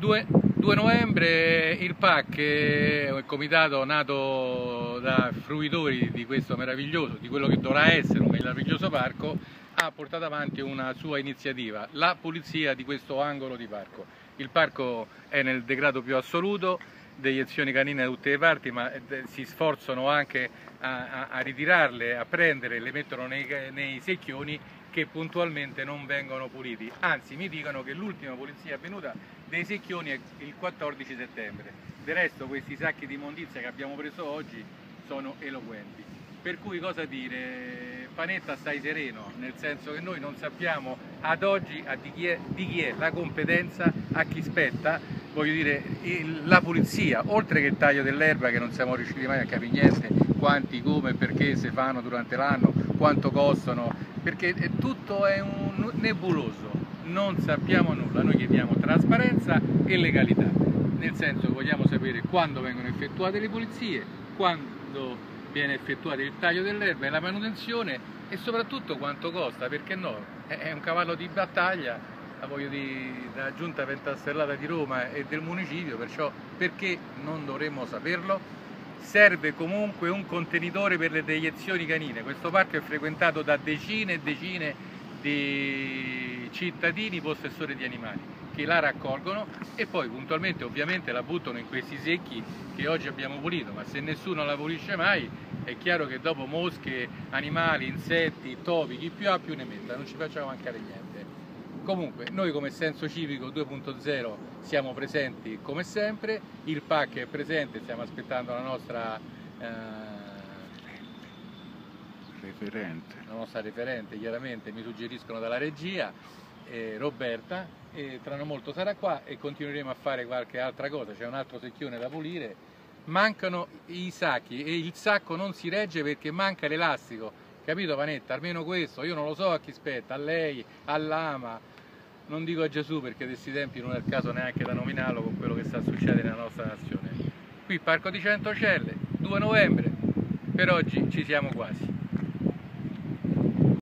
2, 2 novembre il PAC, il comitato nato da fruitori di questo meraviglioso, di quello che dovrà essere un meraviglioso parco, ha portato avanti una sua iniziativa, la pulizia di questo angolo di parco. Il parco è nel degrado più assoluto, deiezioni canine da tutte le parti, ma eh, si sforzano anche a, a, a ritirarle, a prendere, le mettono nei, nei secchioni che puntualmente non vengono puliti, anzi mi dicono che l'ultima pulizia avvenuta dei secchioni è il 14 settembre, del resto questi sacchi di immondizia che abbiamo preso oggi sono eloquenti. Per cui cosa dire, Panetta stai sereno, nel senso che noi non sappiamo ad oggi di chi, è, di chi è la competenza, a chi spetta, voglio dire, la pulizia, oltre che il taglio dell'erba che non siamo riusciti mai a capire niente, quanti, come, perché si fanno durante l'anno, quanto costano, perché tutto è un nebuloso, non sappiamo nulla, noi chiediamo trasparenza e legalità, nel senso vogliamo sapere quando vengono effettuate le pulizie, quando viene effettuato il taglio dell'erba e la manutenzione e soprattutto quanto costa, perché no, è un cavallo di battaglia di, della giunta pentastellata di Roma e del municipio, perciò perché non dovremmo saperlo? Serve comunque un contenitore per le deiezioni canine, questo parco è frequentato da decine e decine di cittadini possessori di animali che la raccolgono e poi puntualmente ovviamente la buttano in questi secchi che oggi abbiamo pulito, ma se nessuno la pulisce mai è chiaro che dopo mosche, animali, insetti, topi, chi più ha più ne metta, non ci facciamo mancare niente. Comunque noi come Senso Civico 2.0 siamo presenti come sempre, il PAC è presente, stiamo aspettando la nostra, eh, referente. la nostra referente, chiaramente mi suggeriscono dalla regia, eh, Roberta, e tra non molto sarà qua e continueremo a fare qualche altra cosa, c'è un altro secchione da pulire, mancano i sacchi e il sacco non si regge perché manca l'elastico, capito Vanetta? Almeno questo, io non lo so a chi spetta, a lei, all'ama, non dico a Gesù perché di questi tempi non è il caso neanche da nominarlo con quello che sta succedendo nella nostra nazione. Qui Parco di Centocelle, 2 novembre, per oggi ci siamo quasi.